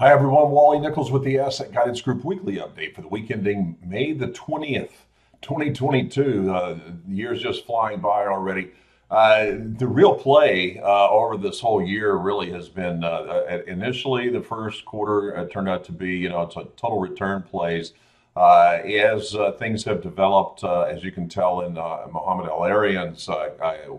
Hi, everyone. Wally Nichols with the Asset Guidance Group weekly update for the week ending May the 20th, 2022. Uh, the year's just flying by already. Uh, the real play uh, over this whole year really has been uh, uh, initially the first quarter uh, turned out to be, you know, it's a total return plays. as things have developed, as you can tell in Mohamed El-Erian's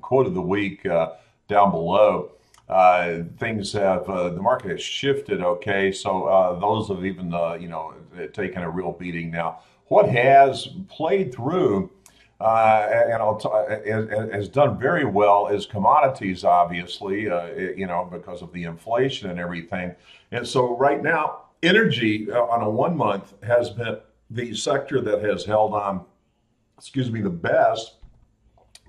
quote of the week down below, uh, things have uh, the market has shifted. Okay, so uh, those have even uh, you know taken a real beating now. What has played through uh, and I'll t- uh, has done very well is commodities, obviously, you know because of the inflation and everything. And so right now, energy on a one month has been the sector that has held on, excuse me, the best,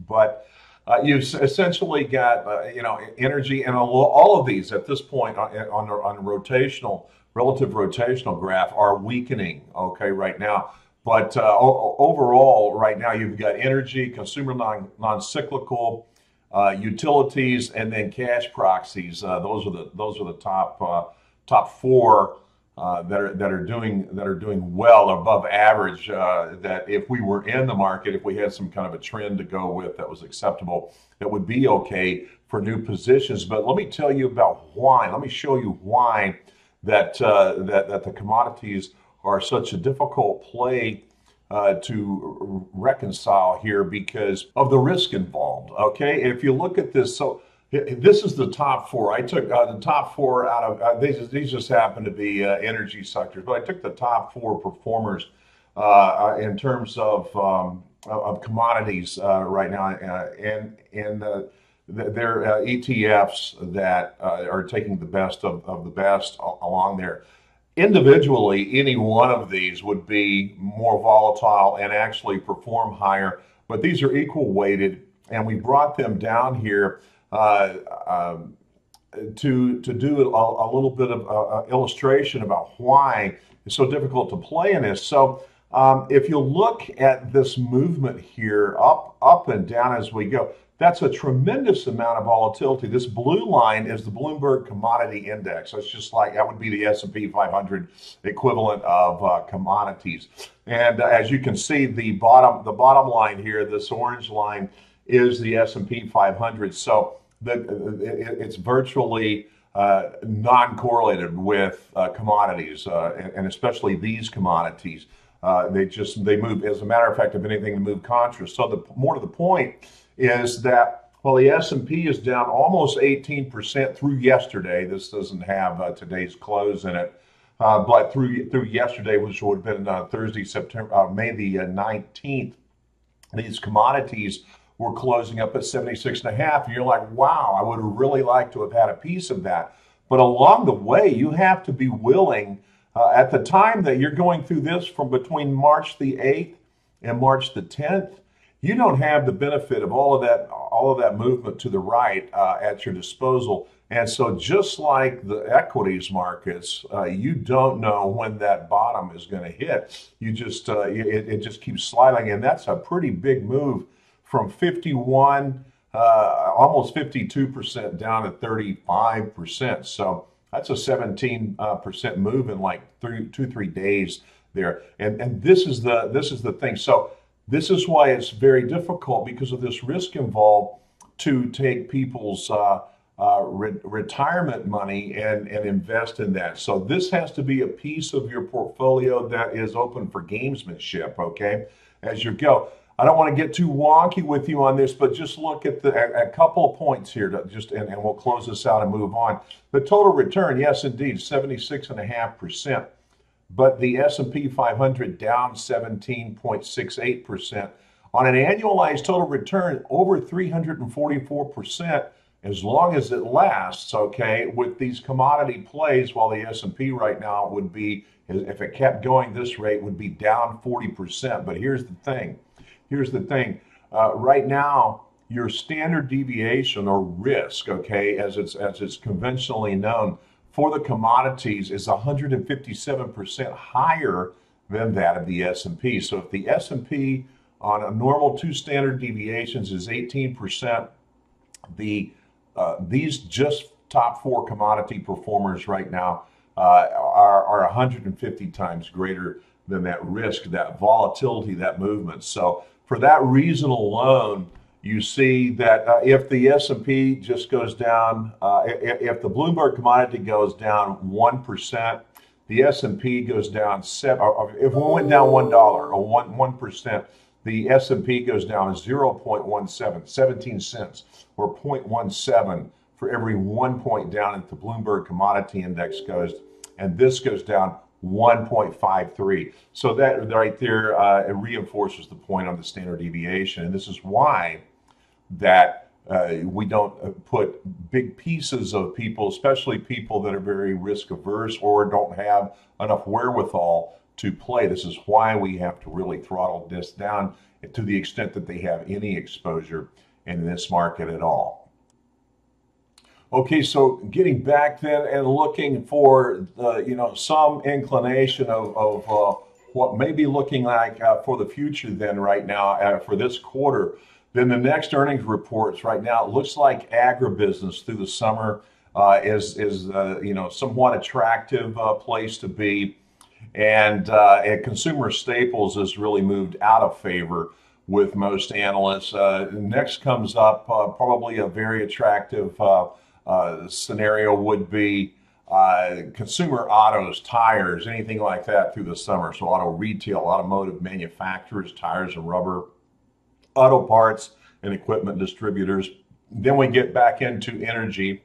but uh, you've essentially got uh, you know energy and all of these at this point on on, on rotational relative rotational graph are weakening. Okay, right now. But uh, overall, right now, you've got energy, consumer non non cyclical, uh, utilities, and then cash proxies. Uh, those are the those are the top uh, top four uh, that are that are doing that are doing well above average. Uh, that if we were in the market, if we had some kind of a trend to go with that was acceptable, that would be okay for new positions. But let me tell you about why. Let me show you why that uh, that that the commodities are such a difficult play uh, to reconcile here because of the risk involved. Okay, if you look at this, so this is the top four. I took uh, the top four out of uh, these. These just happen to be uh, energy sectors, but I took the top four performers uh, uh, in terms of um, of commodities uh, right now, and and they're ETFs that are taking the best of, of the best along there. Individually, any one of these would be more volatile and actually perform higher, but these are equal weighted, and we brought them down here uh, um, to to do a, a little bit of uh, uh, illustration about why it's so difficult to play in this. So um, if you look at this movement here, up up and down as we go, that's a tremendous amount of volatility. This blue line is the Bloomberg Commodity Index. That's just like that would be the S&P 500 equivalent of uh, commodities. And uh, as you can see, the bottom the bottom line here, this orange line, is the S&P 500. So the, it's virtually uh, non-correlated with uh, commodities, uh, and, and, especially these commodities. Uh, they just they move. As a matter of fact, if anything, they move contra. So the more to the point is that while the S&P is down almost 18% through yesterday, this doesn't have uh, today's close in it. Uh, but through through yesterday, which would have been Thursday, September, May the 19th, these commodities we're closing up at 76 and a half. And you're like, wow, I would really liked to have had a piece of that. But along the way, you have to be willing, uh, at the time that you're going through this from between March the 8th and March the 10th, you don't have the benefit of all of that, all of that movement to the right uh, at your disposal. And so, just like the equities markets, uh, you don't know when that bottom is going to hit. You just uh, it, it just keeps sliding, and that's a pretty big move from 51, uh, almost 52% down to 35%. So that's a 17% uh, move in like three, two, three days there. And, and this is the, this is the thing. So this is why it's very difficult because of this risk involved to take people's uh, uh, re- retirement money and, and invest in that. So this has to be a piece of your portfolio that is open for gamesmanship, okay, as you go. I don't want to get too wonky with you on this, but just look at the a, couple of points here to just and, and we'll close this out and move on. The total return, yes, indeed, 76.5%, but the S&P 500 down 17.68%. On an annualized total return, over 344% as long as it lasts, okay, with these commodity plays, while the S&P right now would be, if it kept going this rate, would be down 40%. But here's the thing here's the thing. Uh, right now, your standard deviation or risk, okay, as it's as it's conventionally known for the commodities is 157% higher than that of the S&P. So if the S&P on a normal two standard deviations is 18%, the uh, these just top four commodity performers right now uh, are, are 150 times greater than that risk, that volatility, that movement. So for that reason alone, you see that uh, if the S&P just goes down, uh, if, the Bloomberg commodity goes down 1%, the S&P goes down seven, if we went down $1 or 1, 1%, the S&P goes down 0.17, 17 cents or 0.17 for every one point down that the Bloomberg commodity index goes. And this goes down 1.53. So that right there, uh, it reinforces the point on the standard deviation. And this is why that uh, we don't uh, put big pieces of people, especially people that are very risk averse or don't have enough wherewithal to play. This is why we have to really throttle this down to the extent that they have any exposure in this market at all. Okay, so getting back then and looking for you know some inclination of, of uh, what may be looking like uh, for the future then right now uh, for this quarter. Then the next earnings reports right now, it looks like agribusiness through the summer uh, is, is uh, you know, somewhat attractive place to be. And, and, consumer staples has really moved out of favor with most analysts. Next comes up probably a very attractive scenario would be consumer autos, tires, anything like that through the summer. So auto retail, automotive manufacturers, tires and rubber auto parts and equipment distributors. Then we get back into energy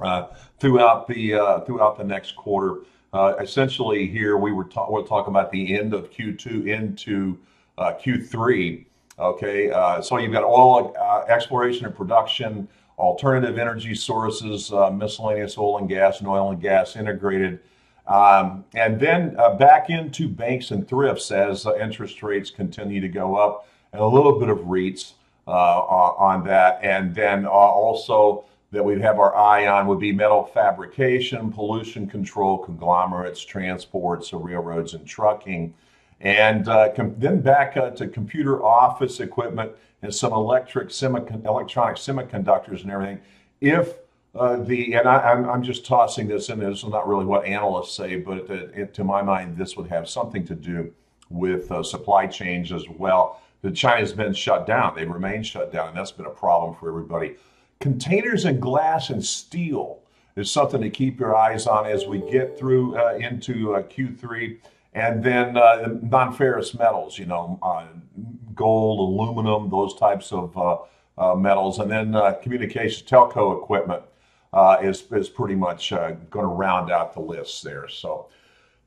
uh, throughout the uh, throughout the next quarter. Uh, essentially, here we were ta- we're talking about the end of Q2 into uh, Q3. Okay, uh, so you've got oil uh, exploration and production, alternative energy sources, miscellaneous oil and gas, and oil and gas integrated. Um, and then back into banks and thrifts as interest rates continue to go up and a little bit of REITs uh, on that. And then uh, also that we'd have our eye on would be metal fabrication, pollution control, conglomerates, transports, railroads, and trucking. And uh, com- then back uh, to computer office equipment and some electric semicon- electronic semiconductors and everything. If uh, the and I, am I'm just tossing this in. This is not really what analysts say, but it, it, to my mind, this would have something to do with uh, supply chains as well The China's been shut down. They've remained shut down, and that's been a problem for everybody. Containers and glass and steel is something to keep your eyes on as we get through uh, into uh, Q3. And then uh, non ferrous metals, you know, uh, gold, aluminum, those types of uh, uh, metals. And then communications, telco equipment is, is pretty much going to round out the list there. So,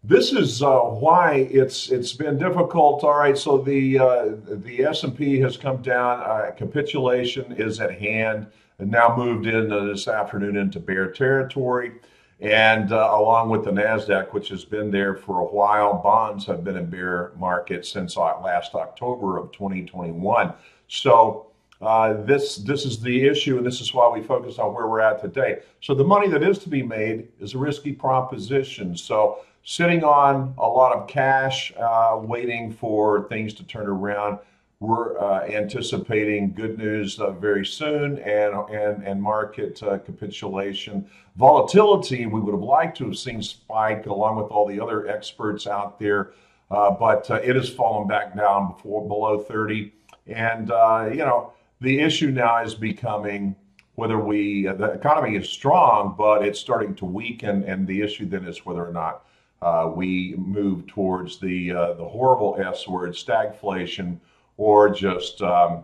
this is uh, why it's it's been difficult. All right, so the uh, the S and P has come down. Uh, capitulation is at hand, and now moved in this afternoon into bear territory, and uh, along with the Nasdaq, which has been there for a while, bonds have been in bear market since last October of 2021. So. Uh, this this is the issue, and this is why we focus on where we're at today. So the money that is to be made is a risky proposition. So sitting on a lot of cash, uh, waiting for things to turn around. We're uh, anticipating good news uh, very soon and, and, and market uh, capitulation. Volatility, we would have liked to have seen spike along with all the other experts out there, uh, but uh, it has fallen back down before below 30. And, you know, the issue now is becoming whether we, the economy is strong, but it's starting to weaken. And the issue then is whether or not uh, we move towards the uh, the horrible S word, stagflation, or just um,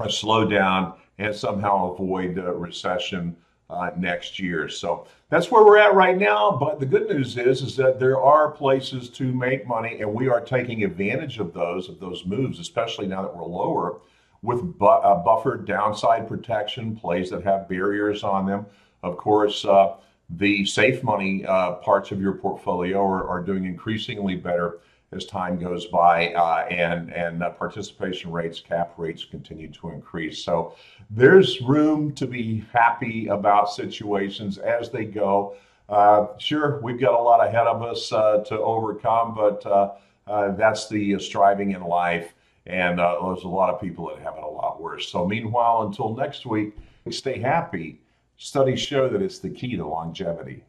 a slowdown and somehow avoid recession uh, next year. So that's where we're at right now. But the good news is is that there are places to make money, and we are taking advantage of those of those moves, especially now that we're lower with bu- uh, buffered downside protection, plays that have barriers on them. Of course, uh, the safe money uh, parts of your portfolio are, are, doing increasingly better as time goes by uh, and and uh, participation rates cap rates continue to increase. So there's room to be happy about situations as they go. Uh, sure we've got a lot ahead of us uh, to overcome but uh, that's the striving in life. And there's a lot of people that have it a lot worse. So meanwhile until next week stay happy. Studies show that it's the key to longevity.